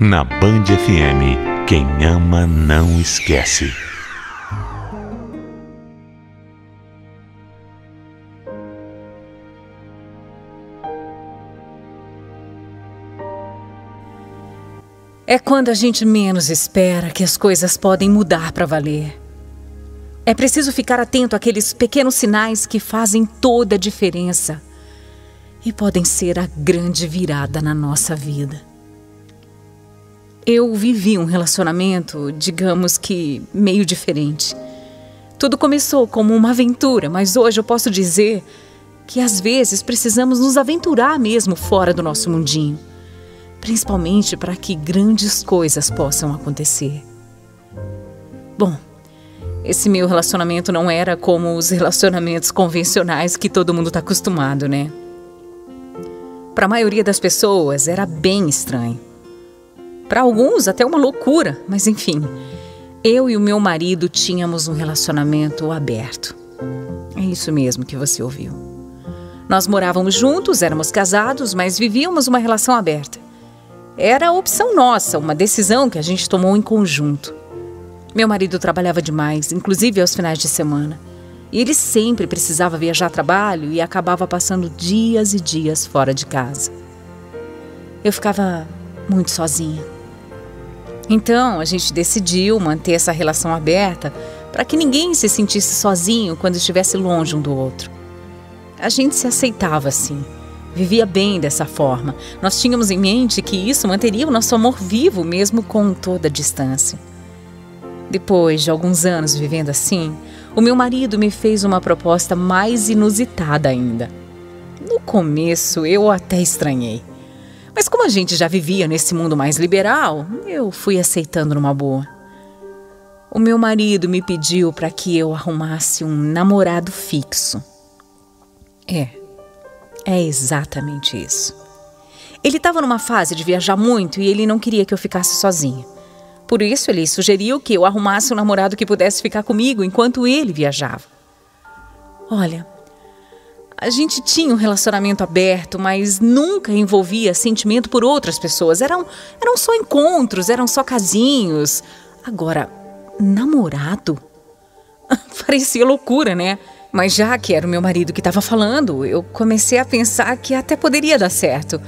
Na Band FM, quem ama não esquece. É quando a gente menos espera que as coisas podem mudar para valer. É preciso ficar atento àqueles pequenos sinais que fazem toda a diferença e podem ser a grande virada na nossa vida. Eu vivi um relacionamento, digamos que meio diferente. Tudo começou como uma aventura, mas hoje eu posso dizer que às vezes precisamos nos aventurar mesmo fora do nosso mundinho principalmente para que grandes coisas possam acontecer. Bom, esse meu relacionamento não era como os relacionamentos convencionais que todo mundo está acostumado, né? Para a maioria das pessoas era bem estranho. Para alguns, até uma loucura, mas enfim. Eu e o meu marido tínhamos um relacionamento aberto. É isso mesmo que você ouviu. Nós morávamos juntos, éramos casados, mas vivíamos uma relação aberta. Era a opção nossa, uma decisão que a gente tomou em conjunto. Meu marido trabalhava demais, inclusive aos finais de semana. E ele sempre precisava viajar a trabalho e acabava passando dias e dias fora de casa. Eu ficava muito sozinha. Então a gente decidiu manter essa relação aberta para que ninguém se sentisse sozinho quando estivesse longe um do outro. A gente se aceitava assim vivia bem dessa forma. Nós tínhamos em mente que isso manteria o nosso amor vivo, mesmo com toda a distância. Depois de alguns anos vivendo assim, o meu marido me fez uma proposta mais inusitada ainda. No começo eu até estranhei. Mas como a gente já vivia nesse mundo mais liberal, eu fui aceitando numa boa. O meu marido me pediu para que eu arrumasse um namorado fixo. É, é exatamente isso. Ele estava numa fase de viajar muito e ele não queria que eu ficasse sozinha. Por isso, ele sugeriu que eu arrumasse um namorado que pudesse ficar comigo enquanto ele viajava. Olha, a gente tinha um relacionamento aberto, mas nunca envolvia sentimento por outras pessoas. Eram, eram só encontros, eram só casinhos. Agora, namorado? Parecia loucura, né? Mas já que era o meu marido que estava falando, eu comecei a pensar que até poderia dar certo.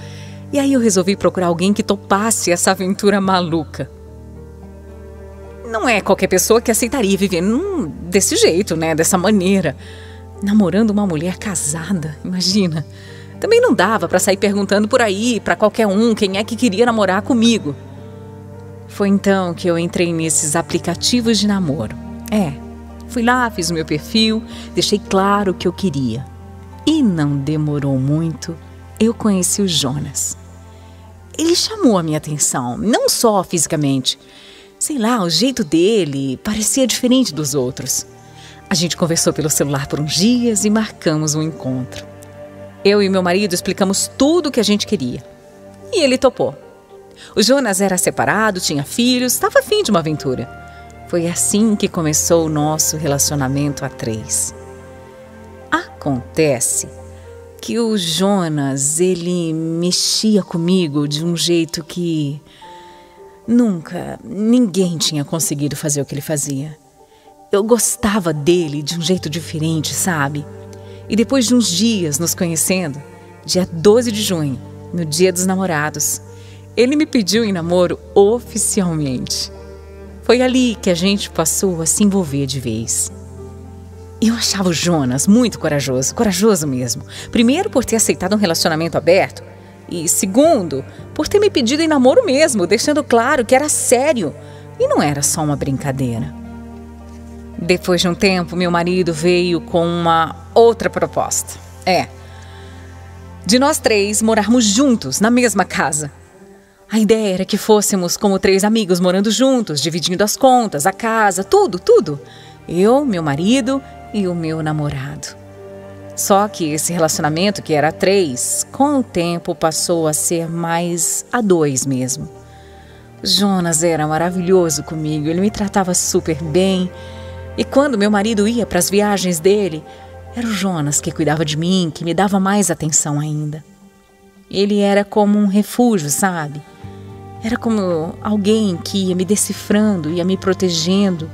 E aí eu resolvi procurar alguém que topasse essa aventura maluca. Não é qualquer pessoa que aceitaria viver num, desse jeito, né? Dessa maneira. Namorando uma mulher casada, imagina. Também não dava para sair perguntando por aí para qualquer um quem é que queria namorar comigo. Foi então que eu entrei nesses aplicativos de namoro. É, Fui lá, fiz o meu perfil, deixei claro o que eu queria. E não demorou muito, eu conheci o Jonas. Ele chamou a minha atenção, não só fisicamente. Sei lá, o jeito dele parecia diferente dos outros. A gente conversou pelo celular por uns dias e marcamos um encontro. Eu e meu marido explicamos tudo o que a gente queria. E ele topou. O Jonas era separado, tinha filhos, estava afim de uma aventura. Foi assim que começou o nosso relacionamento a três. Acontece que o Jonas, ele mexia comigo de um jeito que nunca ninguém tinha conseguido fazer o que ele fazia. Eu gostava dele de um jeito diferente, sabe? E depois de uns dias nos conhecendo, dia 12 de junho, no Dia dos Namorados, ele me pediu em namoro oficialmente. Foi ali que a gente passou a se envolver de vez. Eu achava o Jonas muito corajoso, corajoso mesmo. Primeiro, por ter aceitado um relacionamento aberto, e segundo, por ter me pedido em namoro mesmo, deixando claro que era sério e não era só uma brincadeira. Depois de um tempo, meu marido veio com uma outra proposta. É, de nós três morarmos juntos na mesma casa. A ideia era que fôssemos como três amigos morando juntos, dividindo as contas, a casa, tudo, tudo. Eu, meu marido e o meu namorado. Só que esse relacionamento, que era três, com o tempo passou a ser mais a dois mesmo. Jonas era maravilhoso comigo, ele me tratava super bem. E quando meu marido ia para as viagens dele, era o Jonas que cuidava de mim, que me dava mais atenção ainda. Ele era como um refúgio, sabe? Era como alguém que ia me decifrando, ia me protegendo.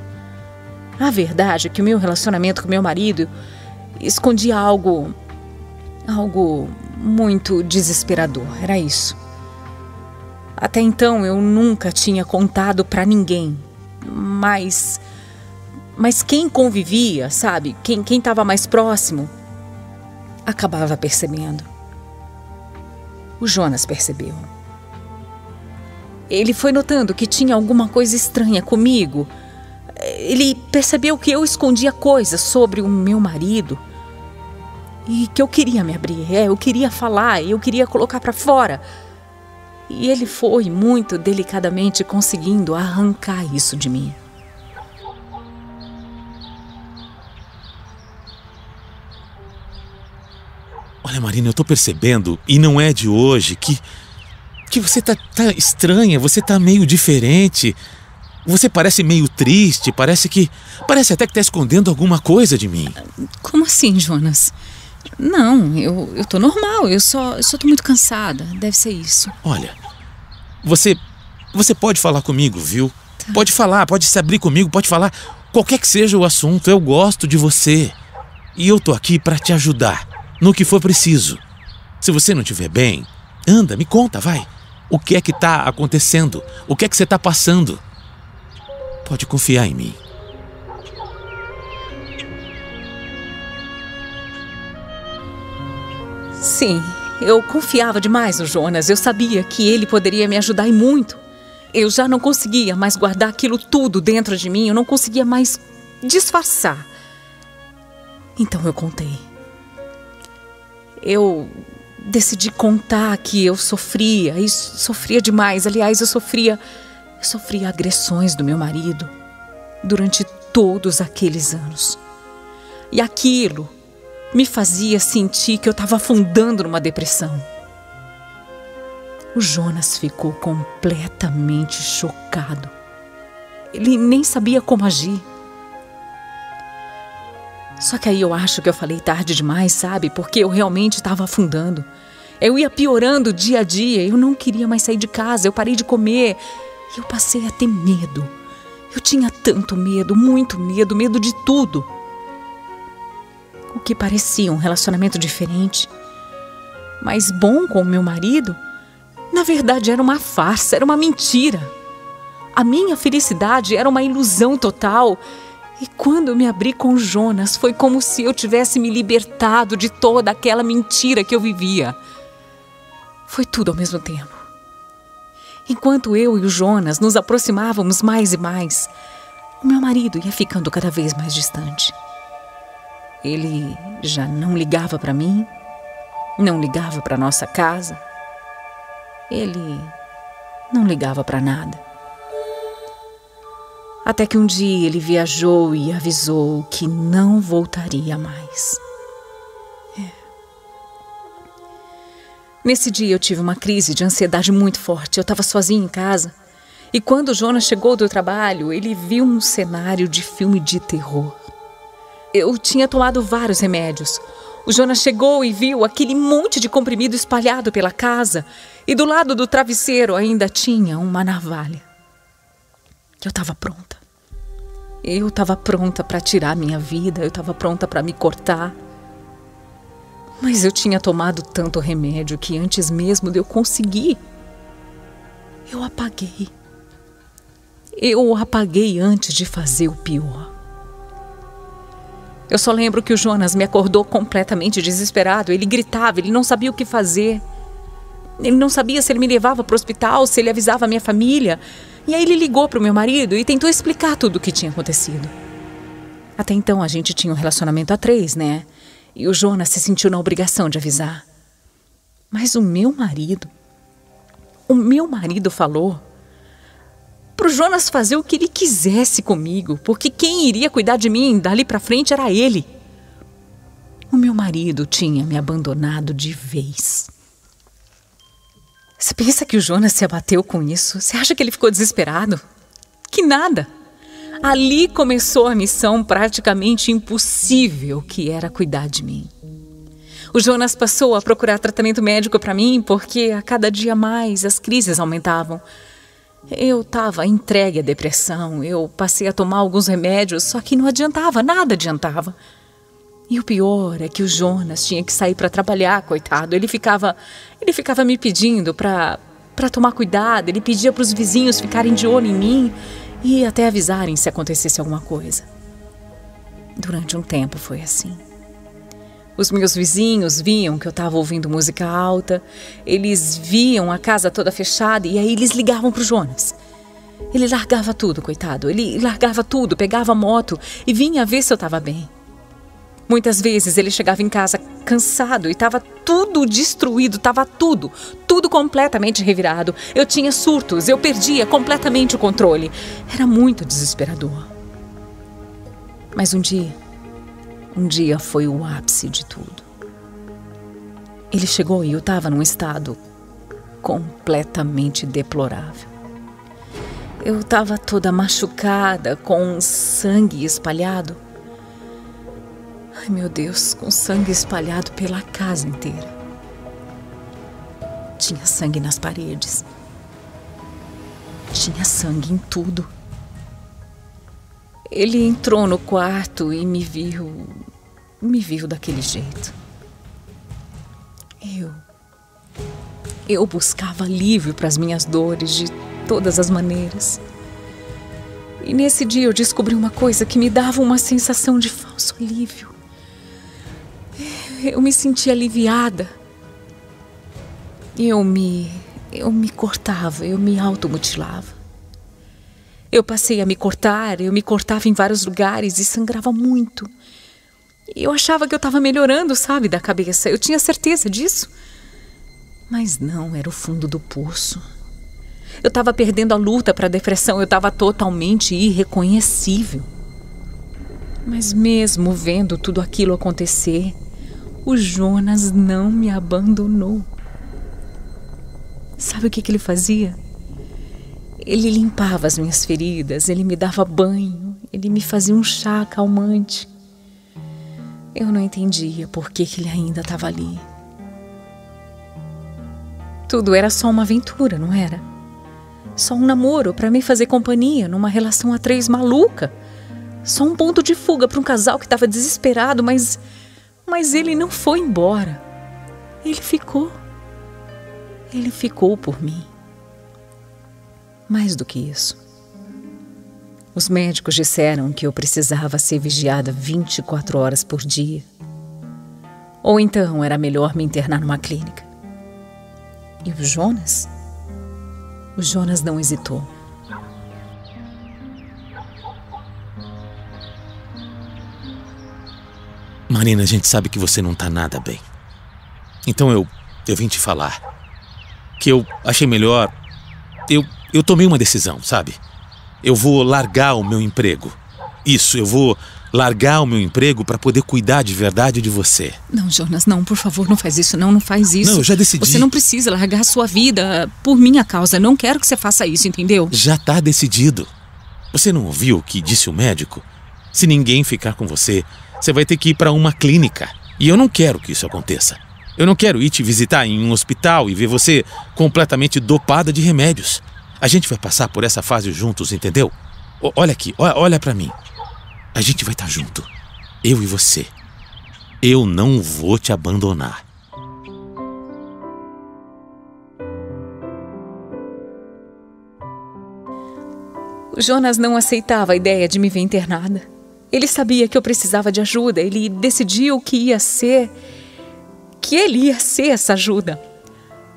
A verdade é que o meu relacionamento com meu marido escondia algo. algo muito desesperador. Era isso. Até então eu nunca tinha contado para ninguém, mas. Mas quem convivia, sabe? Quem quem estava mais próximo, acabava percebendo. O Jonas percebeu. Ele foi notando que tinha alguma coisa estranha comigo. Ele percebeu que eu escondia coisas sobre o meu marido e que eu queria me abrir. É, eu queria falar, eu queria colocar para fora. E ele foi muito delicadamente conseguindo arrancar isso de mim. Olha, Marina, eu tô percebendo, e não é de hoje, que. que você tá, tá estranha, você tá meio diferente. Você parece meio triste, parece que. Parece até que tá escondendo alguma coisa de mim. Como assim, Jonas? Não, eu, eu tô normal, eu só, eu só tô muito cansada. Deve ser isso. Olha, você. Você pode falar comigo, viu? Tá. Pode falar, pode se abrir comigo, pode falar. Qualquer que seja o assunto, eu gosto de você. E eu tô aqui para te ajudar, no que for preciso. Se você não estiver bem, anda, me conta, vai. O que é que tá acontecendo? O que é que você tá passando? Pode confiar em mim. Sim, eu confiava demais no Jonas. Eu sabia que ele poderia me ajudar e muito. Eu já não conseguia mais guardar aquilo tudo dentro de mim, eu não conseguia mais disfarçar. Então eu contei. Eu decidi contar que eu sofria, e sofria demais. Aliás, eu sofria, eu sofria agressões do meu marido durante todos aqueles anos. E aquilo me fazia sentir que eu estava afundando numa depressão. O Jonas ficou completamente chocado. Ele nem sabia como agir. Só que aí eu acho que eu falei tarde demais, sabe? Porque eu realmente estava afundando. Eu ia piorando dia a dia. Eu não queria mais sair de casa. Eu parei de comer. E eu passei a ter medo. Eu tinha tanto medo, muito medo, medo de tudo. O que parecia um relacionamento diferente, mas bom com o meu marido, na verdade era uma farsa, era uma mentira. A minha felicidade era uma ilusão total. E quando me abri com Jonas, foi como se eu tivesse me libertado de toda aquela mentira que eu vivia. Foi tudo ao mesmo tempo. Enquanto eu e o Jonas nos aproximávamos mais e mais, o meu marido ia ficando cada vez mais distante. Ele já não ligava para mim, não ligava para nossa casa. Ele não ligava para nada. Até que um dia ele viajou e avisou que não voltaria mais. É. Nesse dia eu tive uma crise de ansiedade muito forte. Eu estava sozinha em casa. E quando Jonas chegou do trabalho, ele viu um cenário de filme de terror. Eu tinha tomado vários remédios. O Jonas chegou e viu aquele monte de comprimido espalhado pela casa, e do lado do travesseiro ainda tinha uma navalha. Eu estava pronta. Eu estava pronta para tirar minha vida, eu estava pronta para me cortar. Mas eu tinha tomado tanto remédio que antes mesmo de eu conseguir, eu apaguei. Eu apaguei antes de fazer o pior. Eu só lembro que o Jonas me acordou completamente desesperado. Ele gritava, ele não sabia o que fazer. Ele não sabia se ele me levava para o hospital, se ele avisava a minha família. E aí ele ligou para o meu marido e tentou explicar tudo o que tinha acontecido. Até então a gente tinha um relacionamento a três, né? E o Jonas se sentiu na obrigação de avisar. Mas o meu marido. O meu marido falou pro Jonas fazer o que ele quisesse comigo, porque quem iria cuidar de mim dali para frente era ele. O meu marido tinha me abandonado de vez. Você pensa que o Jonas se abateu com isso? Você acha que ele ficou desesperado? Que nada! Ali começou a missão praticamente impossível que era cuidar de mim. O Jonas passou a procurar tratamento médico para mim porque a cada dia mais as crises aumentavam. Eu estava entregue à depressão, eu passei a tomar alguns remédios, só que não adiantava, nada adiantava. E o pior é que o Jonas tinha que sair para trabalhar, coitado. Ele ficava, ele ficava me pedindo para para tomar cuidado, ele pedia para os vizinhos ficarem de olho em mim e até avisarem se acontecesse alguma coisa. Durante um tempo foi assim. Os meus vizinhos viam que eu estava ouvindo música alta, eles viam a casa toda fechada e aí eles ligavam para o Jonas. Ele largava tudo, coitado. Ele largava tudo, pegava a moto e vinha ver se eu estava bem. Muitas vezes ele chegava em casa cansado e estava tudo destruído, estava tudo, tudo completamente revirado. Eu tinha surtos, eu perdia completamente o controle. Era muito desesperador. Mas um dia, um dia foi o ápice de tudo. Ele chegou e eu estava num estado completamente deplorável. Eu estava toda machucada, com sangue espalhado. Ai meu Deus, com sangue espalhado pela casa inteira. Tinha sangue nas paredes. Tinha sangue em tudo. Ele entrou no quarto e me viu. me viu daquele jeito. Eu. Eu buscava alívio para as minhas dores de todas as maneiras. E nesse dia eu descobri uma coisa que me dava uma sensação de falso alívio. Eu me senti aliviada. Eu me. eu me cortava, eu me automutilava. Eu passei a me cortar, eu me cortava em vários lugares e sangrava muito. Eu achava que eu estava melhorando, sabe, da cabeça. Eu tinha certeza disso. Mas não, era o fundo do poço. Eu estava perdendo a luta para a depressão, eu estava totalmente irreconhecível. Mas mesmo vendo tudo aquilo acontecer, o Jonas não me abandonou. Sabe o que, que ele fazia? Ele limpava as minhas feridas, ele me dava banho, ele me fazia um chá calmante. Eu não entendia por que, que ele ainda estava ali. Tudo era só uma aventura, não era? Só um namoro para me fazer companhia numa relação a três maluca. Só um ponto de fuga para um casal que estava desesperado, mas. Mas ele não foi embora. Ele ficou. Ele ficou por mim. Mais do que isso. Os médicos disseram que eu precisava ser vigiada 24 horas por dia. Ou então era melhor me internar numa clínica. E o Jonas? O Jonas não hesitou. Marina, a gente sabe que você não tá nada bem. Então eu eu vim te falar que eu achei melhor eu eu tomei uma decisão, sabe? Eu vou largar o meu emprego. Isso, eu vou largar o meu emprego para poder cuidar de verdade de você. Não, Jonas, não, por favor, não faz isso, não, não faz isso. Não, eu já decidi. Você não precisa largar a sua vida por minha causa. Não quero que você faça isso, entendeu? Já tá decidido. Você não ouviu o que disse o médico? Se ninguém ficar com você, você vai ter que ir para uma clínica. E eu não quero que isso aconteça. Eu não quero ir te visitar em um hospital e ver você completamente dopada de remédios. A gente vai passar por essa fase juntos, entendeu? O, olha aqui, olha, para mim. A gente vai estar tá junto. Eu e você. Eu não vou te abandonar. O Jonas não aceitava a ideia de me ver internada. Ele sabia que eu precisava de ajuda. Ele decidiu que ia ser. que ele ia ser essa ajuda.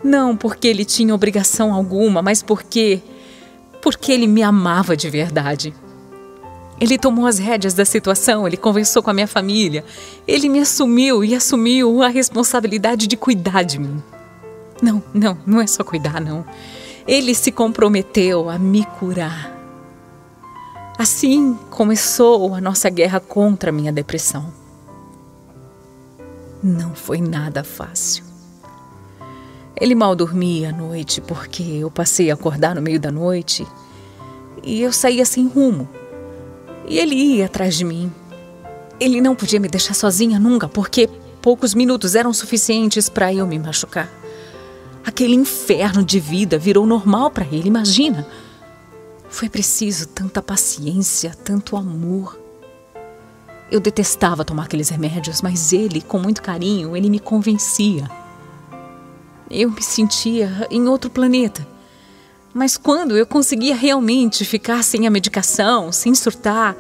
Não porque ele tinha obrigação alguma, mas porque. porque ele me amava de verdade. Ele tomou as rédeas da situação, ele conversou com a minha família, ele me assumiu e assumiu a responsabilidade de cuidar de mim. Não, não, não é só cuidar, não. Ele se comprometeu a me curar. Assim começou a nossa guerra contra a minha depressão. Não foi nada fácil. Ele mal dormia à noite porque eu passei a acordar no meio da noite e eu saía sem rumo. E ele ia atrás de mim. Ele não podia me deixar sozinha nunca porque poucos minutos eram suficientes para eu me machucar. Aquele inferno de vida virou normal para ele, imagina. Foi preciso tanta paciência, tanto amor. Eu detestava tomar aqueles remédios, mas ele, com muito carinho, ele me convencia. Eu me sentia em outro planeta. Mas quando eu conseguia realmente ficar sem a medicação, sem surtar,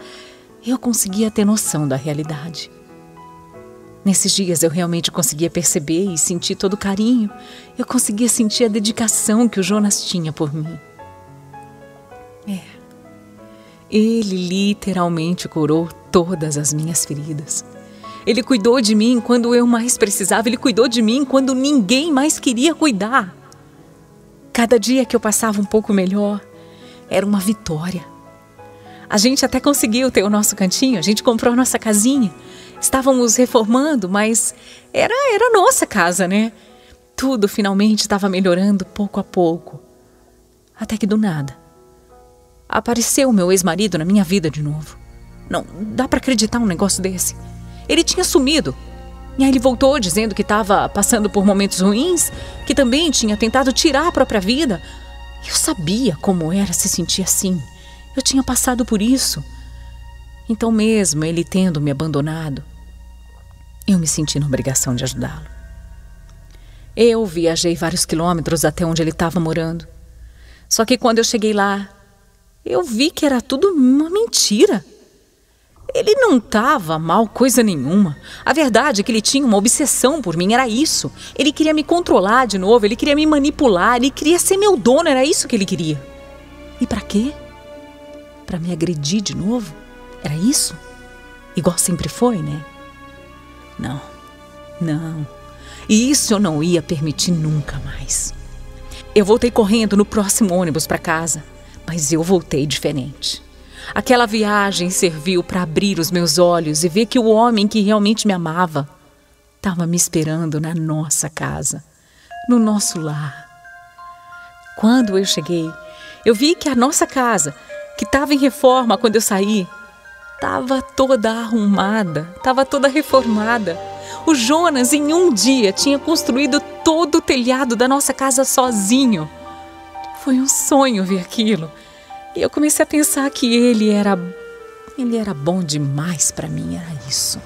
eu conseguia ter noção da realidade. Nesses dias eu realmente conseguia perceber e sentir todo o carinho. Eu conseguia sentir a dedicação que o Jonas tinha por mim. Ele literalmente curou todas as minhas feridas. Ele cuidou de mim quando eu mais precisava, ele cuidou de mim quando ninguém mais queria cuidar. Cada dia que eu passava um pouco melhor era uma vitória. A gente até conseguiu ter o nosso cantinho, a gente comprou a nossa casinha. Estávamos reformando, mas era era nossa casa, né? Tudo finalmente estava melhorando pouco a pouco. Até que do nada apareceu meu ex-marido na minha vida de novo. Não dá para acreditar um negócio desse. Ele tinha sumido. E aí ele voltou dizendo que estava passando por momentos ruins, que também tinha tentado tirar a própria vida. Eu sabia como era se sentir assim. Eu tinha passado por isso. Então, mesmo ele tendo me abandonado, eu me senti na obrigação de ajudá-lo. Eu viajei vários quilômetros até onde ele estava morando. Só que quando eu cheguei lá, eu vi que era tudo uma mentira. Ele não estava mal coisa nenhuma. A verdade é que ele tinha uma obsessão por mim, era isso. Ele queria me controlar de novo, ele queria me manipular, ele queria ser meu dono, era isso que ele queria. E para quê? Para me agredir de novo? Era isso? Igual sempre foi, né? Não, não. E isso eu não ia permitir nunca mais. Eu voltei correndo no próximo ônibus para casa, mas eu voltei diferente. Aquela viagem serviu para abrir os meus olhos e ver que o homem que realmente me amava estava me esperando na nossa casa, no nosso lar. Quando eu cheguei, eu vi que a nossa casa, que estava em reforma quando eu saí, estava toda arrumada, estava toda reformada. O Jonas, em um dia, tinha construído todo o telhado da nossa casa sozinho. Foi um sonho ver aquilo. E eu comecei a pensar que ele era. Ele era bom demais para mim, era isso.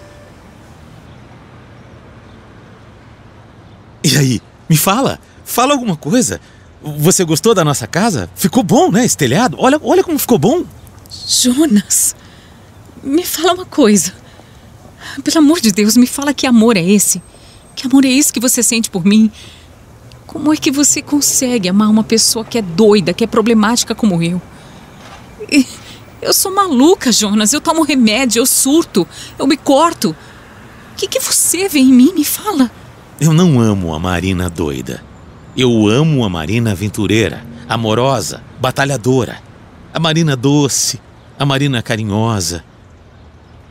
E aí, me fala, fala alguma coisa. Você gostou da nossa casa? Ficou bom, né? Esse telhado? Olha, olha como ficou bom. Jonas, me fala uma coisa. Pelo amor de Deus, me fala que amor é esse. Que amor é esse que você sente por mim? Como é que você consegue amar uma pessoa que é doida, que é problemática como eu? Eu sou maluca, Jonas. Eu tomo remédio, eu surto, eu me corto. O que, que você vê em mim? Me fala. Eu não amo a Marina doida. Eu amo a Marina aventureira, amorosa, batalhadora. A Marina doce, a Marina carinhosa.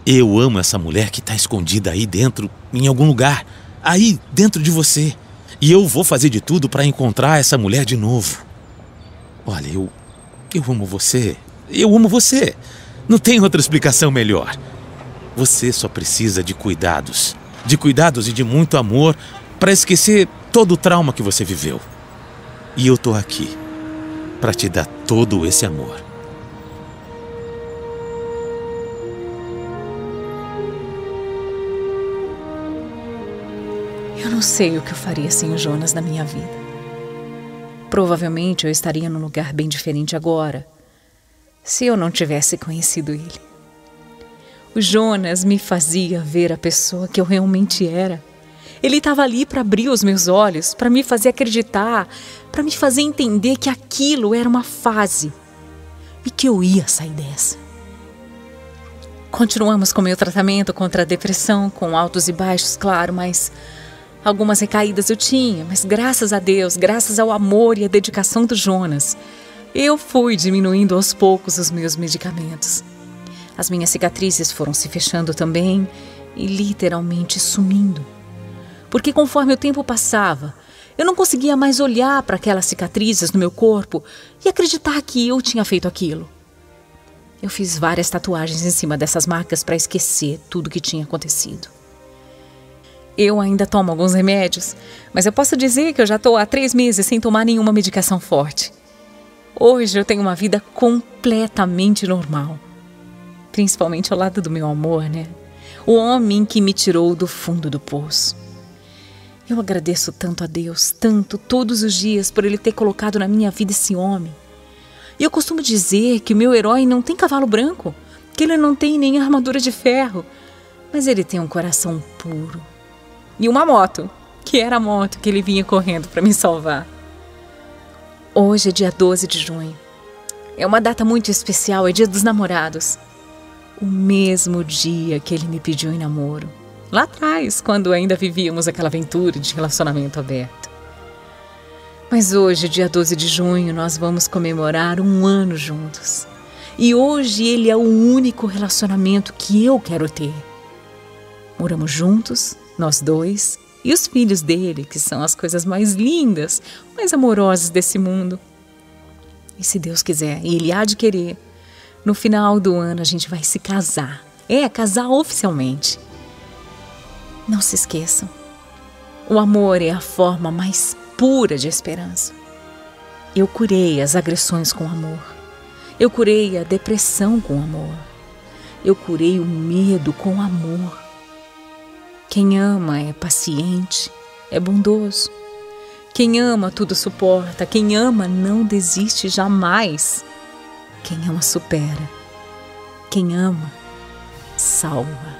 Eu amo essa mulher que está escondida aí dentro, em algum lugar, aí dentro de você. E eu vou fazer de tudo para encontrar essa mulher de novo. Olha, eu. Eu amo você, eu amo você. Não tem outra explicação melhor. Você só precisa de cuidados. De cuidados e de muito amor para esquecer todo o trauma que você viveu. E eu tô aqui para te dar todo esse amor. Eu não sei o que eu faria sem o Jonas na minha vida. Provavelmente eu estaria num lugar bem diferente agora se eu não tivesse conhecido ele. O Jonas me fazia ver a pessoa que eu realmente era. Ele estava ali para abrir os meus olhos, para me fazer acreditar, para me fazer entender que aquilo era uma fase e que eu ia sair dessa. Continuamos com meu tratamento contra a depressão, com altos e baixos, claro, mas algumas recaídas eu tinha, mas graças a Deus, graças ao amor e à dedicação do Jonas, eu fui diminuindo aos poucos os meus medicamentos. As minhas cicatrizes foram se fechando também e literalmente sumindo. Porque conforme o tempo passava, eu não conseguia mais olhar para aquelas cicatrizes no meu corpo e acreditar que eu tinha feito aquilo. Eu fiz várias tatuagens em cima dessas marcas para esquecer tudo o que tinha acontecido. Eu ainda tomo alguns remédios, mas eu posso dizer que eu já estou há três meses sem tomar nenhuma medicação forte. Hoje eu tenho uma vida completamente normal. Principalmente ao lado do meu amor, né? O homem que me tirou do fundo do poço. Eu agradeço tanto a Deus, tanto, todos os dias, por Ele ter colocado na minha vida esse homem. E eu costumo dizer que o meu herói não tem cavalo branco, que ele não tem nem armadura de ferro, mas ele tem um coração puro. E uma moto, que era a moto que ele vinha correndo para me salvar. Hoje é dia 12 de junho. É uma data muito especial, é dia dos namorados. O mesmo dia que ele me pediu em namoro. Lá atrás, quando ainda vivíamos aquela aventura de relacionamento aberto. Mas hoje, dia 12 de junho, nós vamos comemorar um ano juntos. E hoje ele é o único relacionamento que eu quero ter. Moramos juntos, nós dois, e os filhos dele, que são as coisas mais lindas, mais amorosas desse mundo. E se Deus quiser, e Ele há de querer, no final do ano a gente vai se casar. É, casar oficialmente. Não se esqueçam. O amor é a forma mais pura de esperança. Eu curei as agressões com amor. Eu curei a depressão com amor. Eu curei o medo com amor. Quem ama é paciente, é bondoso. Quem ama tudo suporta. Quem ama não desiste jamais. Quem ama supera. Quem ama salva.